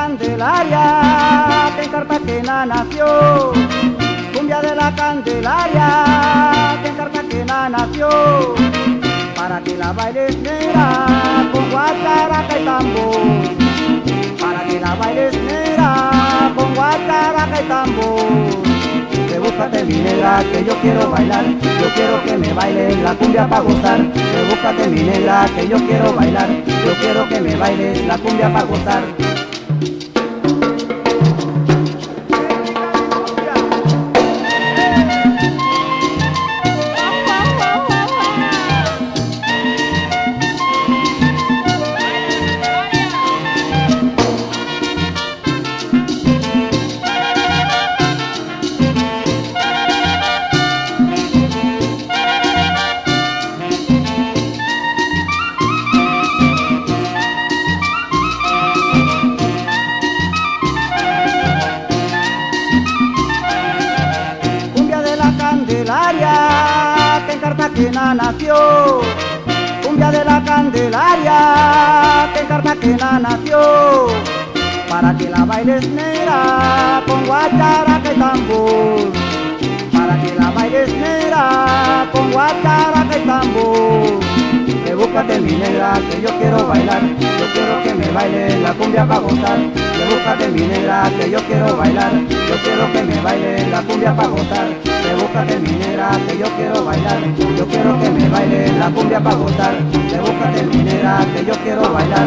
Candelaria, que en Cartagena nació. Cumbia de la Candelaria, que en Cartagena nació. Para que la bailes negra con guacharaca y tambor. Para que la bailes negra con guacharaca y tambor. Rebúscate mi que yo quiero bailar, yo quiero que me baile la cumbia para gozar. Rebúscate mi negra que yo quiero bailar, yo quiero que me baile la cumbia para gozar. Candelaria, que en Cartagena nació. Cumbia de la Candelaria, que en Cartagena nació. Para que la bailes negra con guacharaca y tambor. Para que la bailes negra con guacharaca y tambor. Rebúscate mi negra que yo quiero bailar, yo quiero que me baile la cumbia para gozar. Rebúscate mi negra que yo quiero bailar, yo quiero que me baile la cumbia para gozar. Rebúscate mi negra que yo quiero bailar, yo quiero que me baile la cumbia para gozar. Rebúscate mi negra que yo quiero bailar,